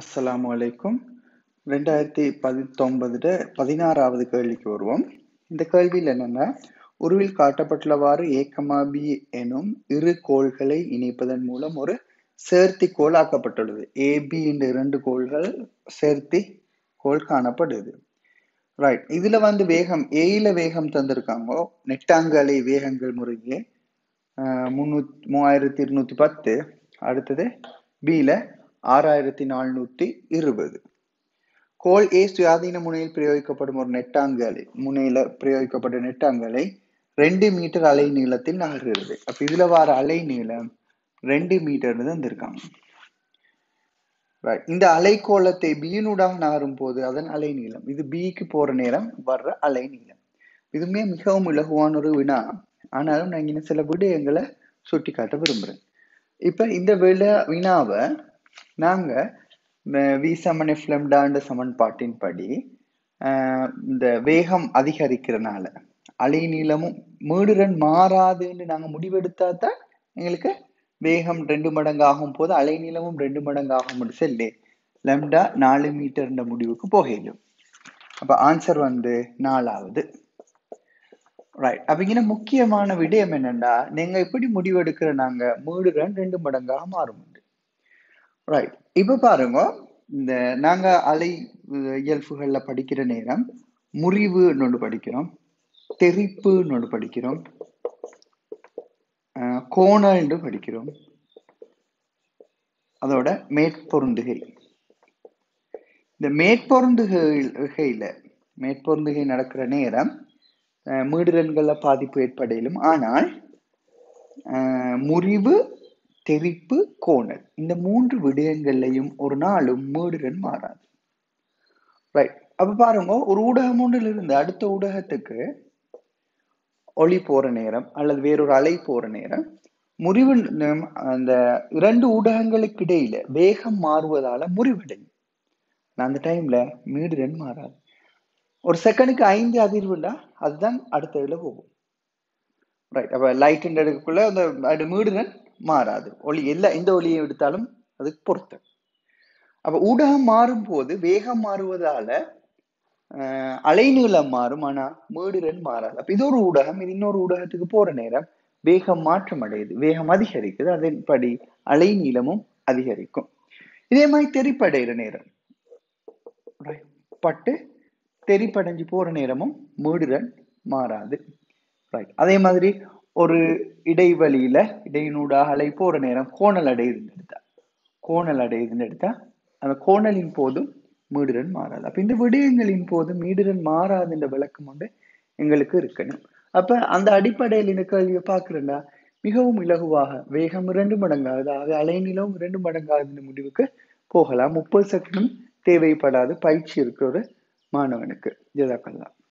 அஸ்ஸலாமு அலைக்கும். ரெண்டாயிரத்தி பத்தொன்பதுல பதினாறாவது கேள்விக்கு வருவோம். இந்த கேள்வியில் என்னென்னா உருவில் காட்டப்பட்டுள்ளவாறு ஏக்கமா பி எனும் இரு கோள்களை இணைப்பதன் மூலம் ஒரு சேர்த்தி கோள் ஆக்கப்பட்டுள்ளது. ஏபி என்ற இரண்டு கோள்கள் சேர்த்தி கோள் காணப்படுது. ரைட் இதுல வந்து வேகம் ஏயில வேகம் தந்திருக்காங்க? நெட்டாங்கலை வேகங்கள் முறையே முன்னூத் மூவாயிரத்தி இருநூத்தி பத்து அடுத்தது பியில் ஆறாயிரத்தி நானூத்தி இருபது. கோல் ஏ சுயாதீன முனையில் பிரயோகிக்கப்படும் ஒரு நெட்டாங்கலை முனையில பிரயோகிக்கப்பட்ட நெட்டாங்கலை ரெண்டு மீட்டர் அலை நீளத்தில் நகர்கிறது. அப்ப இதுல வர அலை நீளம் ரெண்டு மீட்டர் தந்திருக்காங்க இந்த அலைக்கோளத்தை பியினூடாக நகரும் போது அதன் அலை நீளம் இது பிக்கு போற நேரம் வர்ற அலை நீளம். இதுவுமே மிகவும் இலகுவான ஒரு வினா. ஆனாலும் நான் இங்க சில விடயங்களை சுட்டி காட்ட விரும்புறேன். இப்ப இந்த விட வினாவை நாங்க வி சமன் எஃப் லெம்டாண்ட சமன்பாட்டின் படி இந்த வேகம் அதிகரிக்கிறனால அலை நீளமும் மீடுரன் மாறாதுன்னு நாங்க முடிவெடுத்தா தான் எங்களுக்கு வேகம் ரெண்டு மடங்கு ஆகும் போது அலை நீளமும் ரெண்டு மடங்கு ஆகும் சொல்லி லெம்டா நாலு மீட்டர்ன்ற முடிவுக்கு போகலும் அப்ப ஆன்சர் வந்து நாலாவது. ரைட் அப்படிங்கிற முக்கியமான விடயம் என்னன்னா நீங்க எப்படி முடிவெடுக்கிற நாங்க மீடுரன் ரெண்டு மடங்காக மாறும். ரைட் இப்போ பாருங்க இந்த நாங்க அலை இயல்புகள்ல படிக்கிற நேரம் முறிவுன்னு ஒன்று படிக்கிறோம் தெரிப்புன்னு ஒன்று படிக்கிறோம் கோண என்று படிக்கிறோம். அதோட மேற்பொருந்துகை. இந்த மேற்பொருந்துகையில மேற்பொருந்துகை நடக்கிற நேரம் மீடுரன்களில் பாதிப்பு ஏற்படையிலும் ஆனால் முறிவு தெரிப்பு கோணல். இந்த மூன்று விடயங்கள்லையும் ஒரு நாளும் மீடுரன் மாறாது. ரைட் அப்ப பாருங்க ஒரு ஊடகம் ஒன்றில் இருந்து அடுத்த ஊடகத்துக்கு ஒளி போற நேரம் அல்லது வேறொரு அலை போற நேரம் முறிவு அந்த இரண்டு ஊடகங்களுக்கு இடையில வேகம் மாறுவதால முறிவடையும். அந்த டைம்ல மீடுரன் மாறாது. ஒரு செகண்டுக்கு ஐந்து அதிர்வுண்டா அதுதான் அடுத்த இதுல போகும். ரைட் அப்ப லைட் எடுக்கக்குள்ள அந்த மீடுரன் மாறாது. ஒளி எல்லா எந்த ஒளியை எடுத்தாலும் அதுக்கு பொருத்து அப்ப ஊடகம் மாறும் போது வேகம் மாறுவதால அலைநீளம் மாறும் ஆனா மீடுரன் மாறாது. அப்ப இது ஒரு ஊடகம் இது இன்னொரு ஊடகத்துக்கு போற நேரம் வேகம் மாற்றம் அடையுது வேகம் அதிகரிக்குது அதன்படி அலைநீளமும் அதிகரிக்கும். இதே மாதிரி தெரிப்படைகிற நேரம். பட்டு தெரிப்படைஞ்சு போற நேரமும் மீடுரன் மாறாது. ரைட் அதே மாதிரி ஒரு இடைவெளியில இடையினூடாக அழைப்பு ஒரு நேரம் கோணல் அடையுதுன்னு எடுத்தா கோணல் அடையுதுன்னு எடுத்தா அந்த கோணலின் போதும் மீடுரன் மாறாது. அப்ப இந்த விடயங்களின் போதும் மீடுரன் மாறாது என்ற விளக்கம் வந்து எங்களுக்கு இருக்கணும். அப்ப அந்த அடிப்படையில் இந்த கேள்வியை பாக்குறேன்னா மிகவும் இலகுவாக வேகம் இரண்டு மடங்காகுது. ஆக அலைநிலம் இரண்டு மடங்காகுதுன்னு முடிவுக்கு போகலாம். முப்பது செகண்டும் தேவைப்படாது. பயிற்சி இருக்கிற ஒரு மாணவனுக்கு. ஜெதாக்கல்லாம்